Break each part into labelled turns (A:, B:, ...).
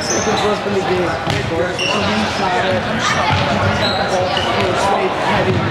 A: since it was really big, people, so
B: we started, we started heading.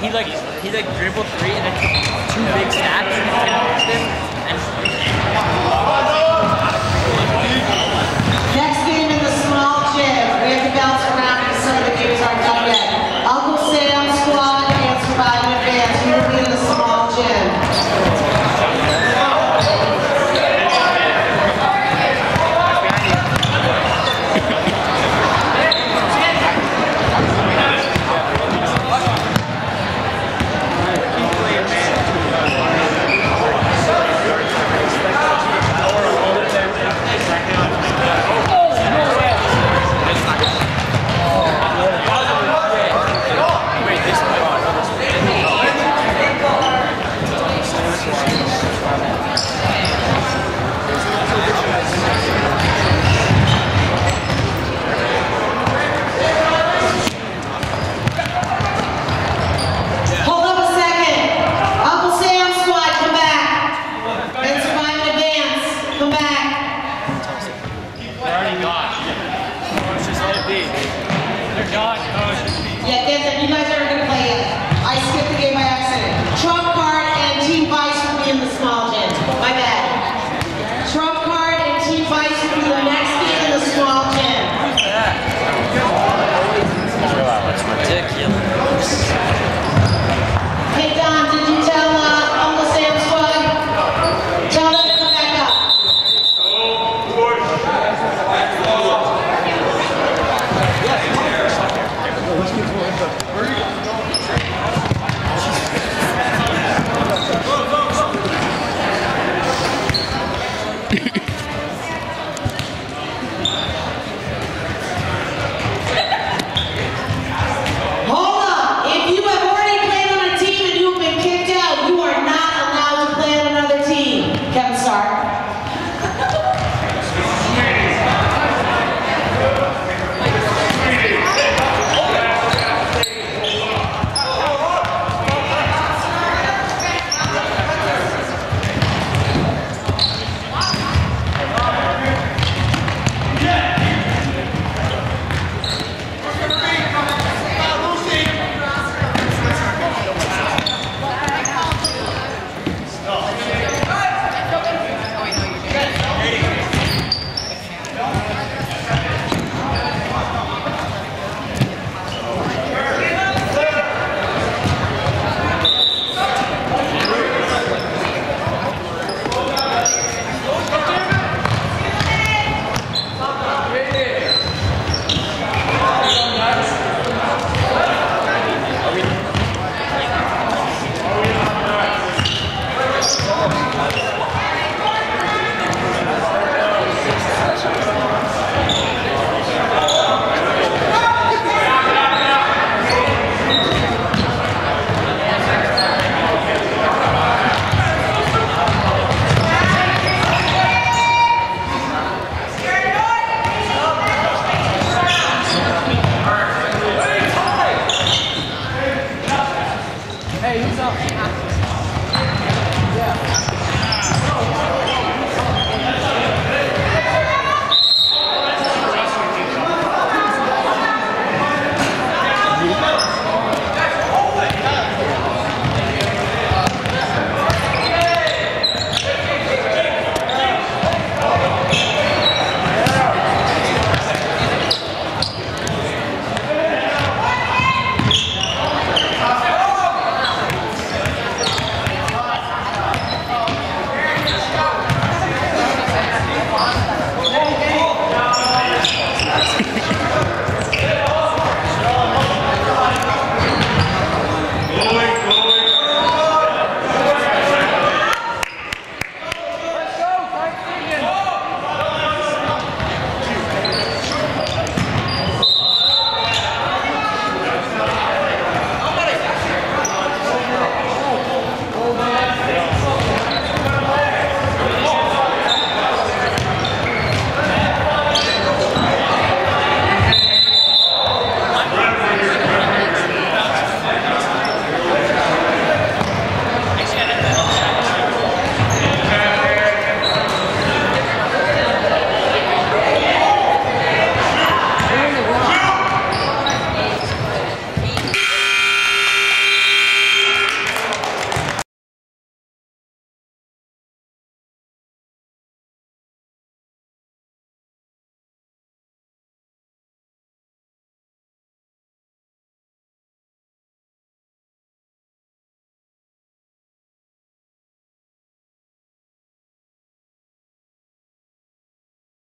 B: he like he like dribbled three and then two big snaps.